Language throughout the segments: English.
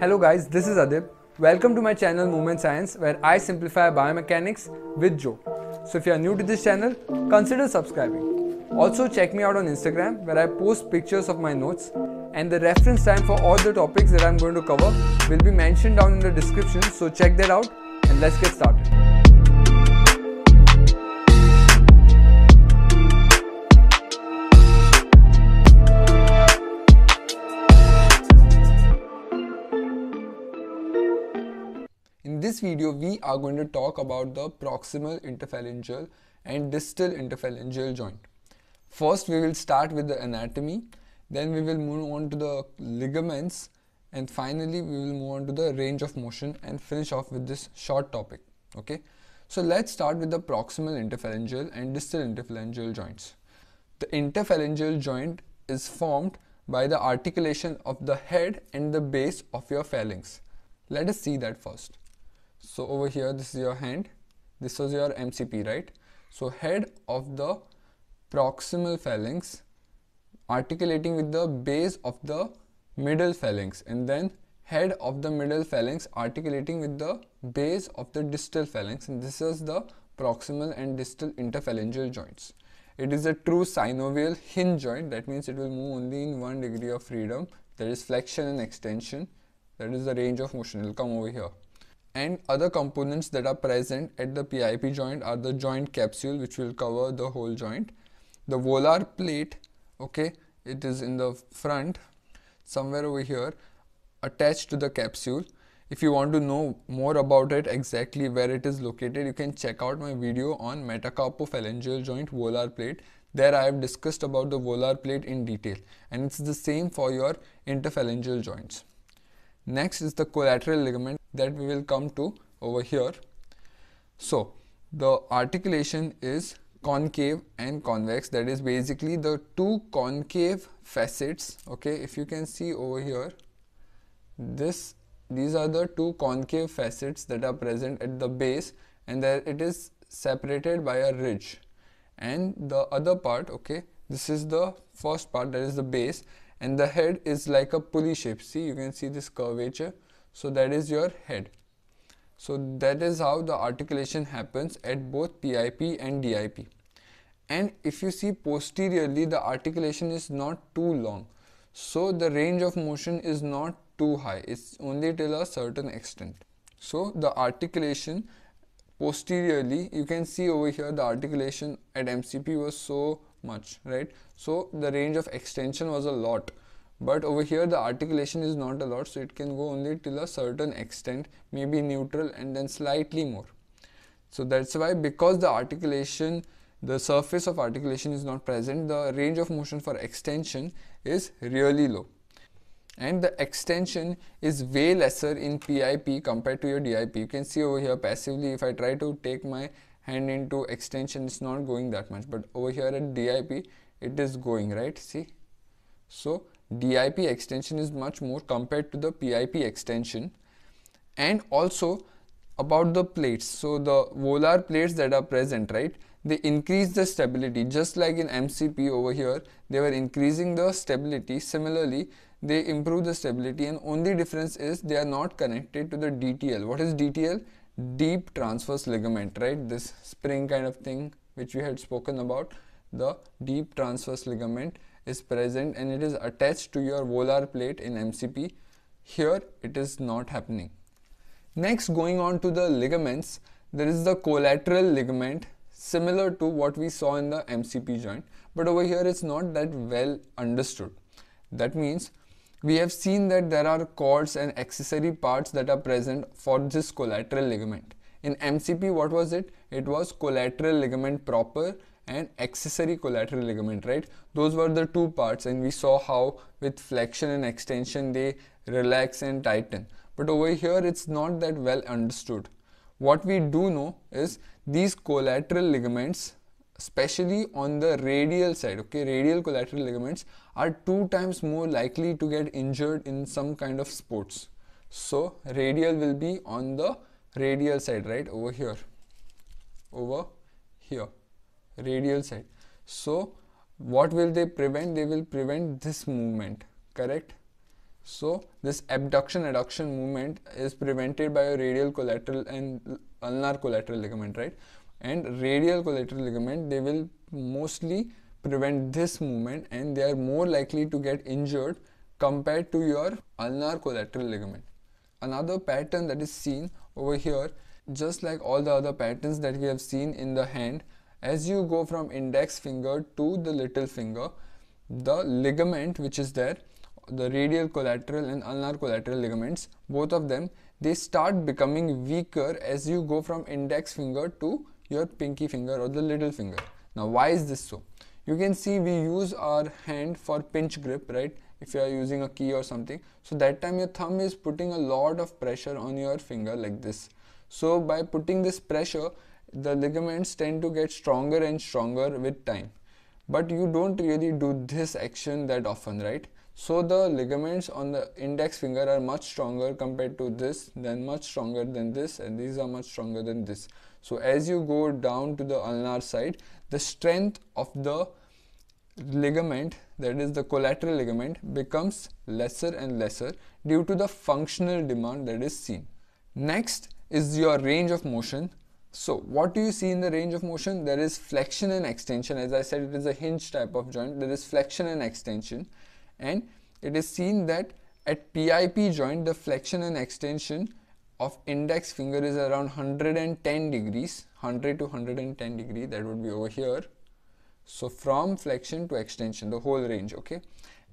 Hello guys, this is Adhip. Welcome to my channel Movement Science where I simplify biomechanics with Joe. So if you are new to this channel, consider subscribing. Also check me out on Instagram where I post pictures of my notes and the reference time for all the topics that I'm going to cover will be mentioned down in the description so check that out and let's get started. This video, we are going to talk about the proximal interphalangeal and distal interphalangeal joint. First, we will start with the anatomy, then we will move on to the ligaments, and finally, we will move on to the range of motion and finish off with this short topic. Okay, so let's start with the proximal interphalangeal and distal interphalangeal joints. The interphalangeal joint is formed by the articulation of the head and the base of your phalanx. Let us see that first. So over here, this is your hand. This was your MCP, right? So head of the proximal phalanx articulating with the base of the middle phalanx and then head of the middle phalanx articulating with the base of the distal phalanx and this is the proximal and distal interphalangeal joints. It is a true synovial hinge joint that means it will move only in one degree of freedom that is flexion and extension that is the range of motion it will come over here and other components that are present at the PIP joint are the joint capsule which will cover the whole joint. The volar plate okay it is in the front somewhere over here attached to the capsule. If you want to know more about it exactly where it is located you can check out my video on metacarpophalangeal joint volar plate. There I have discussed about the volar plate in detail and it's the same for your interphalangeal joints next is the collateral ligament that we will come to over here. So the articulation is concave and convex. That is basically the two concave facets okay? If you can see over here this these are the two concave facets that are present at the base and there it is separated by a ridge. And the other part okay? This is the first part that is the base and the head is like a pulley shape. See you can see this curvature. So that is your head. So that is how the articulation happens at both PIP and DIP and if you see posteriorly the articulation is not too long. So the range of motion is not too high. It's only till a certain extent. So the articulation posteriorly you can see over here the articulation at MCP was so much right? So the range of extension was a lot. But over here the articulation is not a lot so it can go only till a certain extent maybe neutral and then slightly more. So that's why because the articulation the surface of articulation is not present the range of motion for extension is really low. And the extension is way lesser in PIP compared to your DIP you can see over here passively if I try to take my hand into extension it's not going that much but over here at DIP it is going right? See? So DIP extension is much more compared to the PIP extension. And also about the plates. So the volar plates that are present right? They increase the stability. Just like in MCP over here they were increasing the stability. Similarly they improve the stability. And only difference is they are not connected to the DTL what is DTL deep transverse ligament right this spring kind of thing which we had spoken about the deep transverse ligament is present and it is attached to your volar plate in MCP. Here it is not happening. Next going on to the ligaments, there is the collateral ligament similar to what we saw in the MCP joint but over here it's not that well understood. That means we have seen that there are cords and accessory parts that are present for this collateral ligament. In MCP what was it? It was collateral ligament proper and accessory collateral ligament right those were the two parts and we saw how with flexion and extension they relax and tighten but over here it's not that well understood what we do know is these collateral ligaments especially on the radial side okay? Radial collateral ligaments are two times more likely to get injured in some kind of sports. So radial will be on the radial side right? Over here. Over here. Radial side. So what will they prevent? They will prevent this movement correct? So this abduction adduction movement is prevented by a radial collateral and ulnar collateral ligament, right? And radial collateral ligament, they will mostly prevent this movement and they are more likely to get injured compared to your ulnar collateral ligament. Another pattern that is seen over here, just like all the other patterns that we have seen in the hand, as you go from index finger to the little finger, the ligament which is there, the radial collateral and ulnar collateral ligaments, both of them, they start becoming weaker as you go from index finger to your pinky finger or the little finger. Now why is this so? You can see we use our hand for pinch grip, right? If you are using a key or something. So that time your thumb is putting a lot of pressure on your finger like this. So by putting this pressure, the ligaments tend to get stronger and stronger with time. But you don't really do this action that often, right? So the ligaments on the index finger are much stronger compared to this, then much stronger than this, and these are much stronger than this. So as you go down to the ulnar side, the strength of the ligament, that is the collateral ligament, becomes lesser and lesser due to the functional demand that is seen. Next is your range of motion. So what do you see in the range of motion? There is flexion and extension. As I said, it is a hinge type of joint. There is flexion and extension and it is seen that at PIP joint the flexion and extension of index finger is around 110 degrees 100 to 110 degree that would be over here. So from flexion to extension the whole range okay?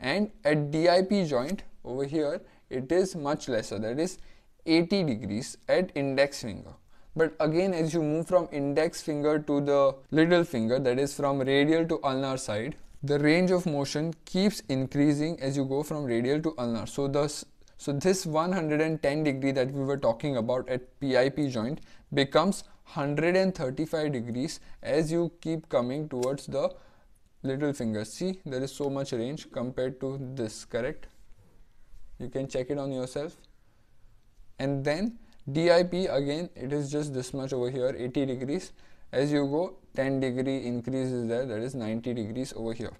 And at DIP joint over here it is much lesser that is 80 degrees at index finger. But again as you move from index finger to the little finger that is from radial to ulnar side the range of motion keeps increasing as you go from radial to ulnar. So thus, so this 110 degree that we were talking about at PIP joint becomes 135 degrees as you keep coming towards the little finger. See, there is so much range compared to this, correct? You can check it on yourself. And then DIP again, it is just this much over here, 80 degrees as you go 10 degree increase is there that is 90 degrees over here.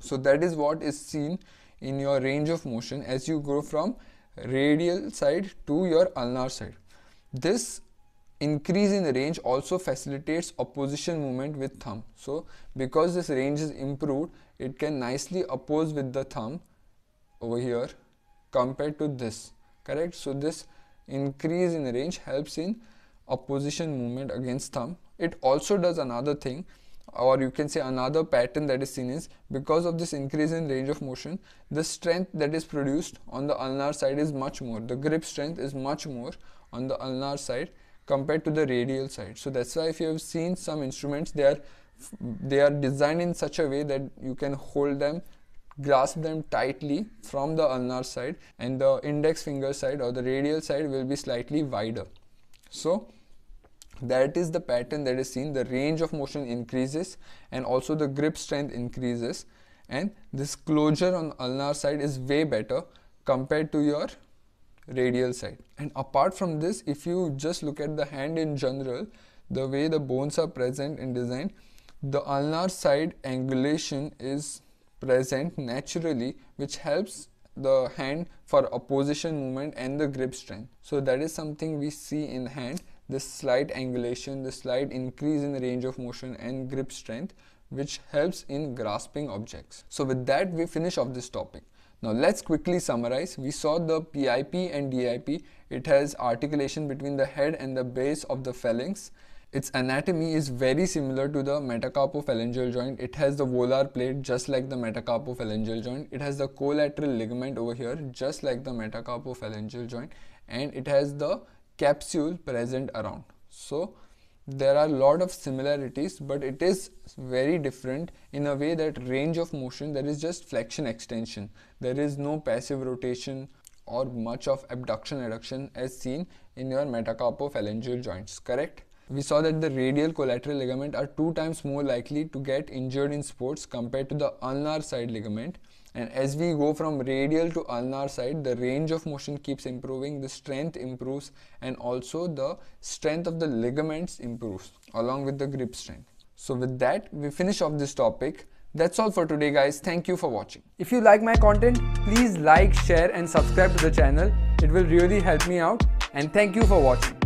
So that is what is seen in your range of motion as you go from radial side to your ulnar side. This increase in range also facilitates opposition movement with thumb. So because this range is improved it can nicely oppose with the thumb over here compared to this correct? So this increase in range helps in opposition movement against thumb. It also does another thing or you can say another pattern that is seen is because of this increase in range of motion the strength that is produced on the ulnar side is much more. The grip strength is much more on the ulnar side compared to the radial side. So that's why if you have seen some instruments they are they are designed in such a way that you can hold them grasp them tightly from the ulnar side and the index finger side or the radial side will be slightly wider. So that is the pattern that is seen. The range of motion increases and also the grip strength increases. And this closure on ulnar side is way better compared to your radial side. And apart from this if you just look at the hand in general the way the bones are present in design the ulnar side angulation is present naturally which helps the hand for opposition movement and the grip strength. So that is something we see in hand the slight angulation, the slight increase in the range of motion and grip strength which helps in grasping objects. So with that we finish off this topic. Now let's quickly summarize. We saw the PIP and DIP. It has articulation between the head and the base of the phalanx. Its anatomy is very similar to the metacarpophalangeal joint. It has the volar plate just like the metacarpophalangeal joint. It has the collateral ligament over here just like the metacarpophalangeal joint and it has the capsule present around. So there are a lot of similarities but it is very different in a way that range of motion there is just flexion extension. There is no passive rotation or much of abduction adduction as seen in your metacarpophalangeal joints, correct? We saw that the radial collateral ligament are two times more likely to get injured in sports compared to the ulnar side ligament and as we go from radial to ulnar side the range of motion keeps improving the strength improves and also the strength of the ligaments improves along with the grip strength so with that we finish off this topic That's all for today guys. Thank you for watching. If you like my content, please like, share and subscribe to the channel. It will really help me out and thank you for watching.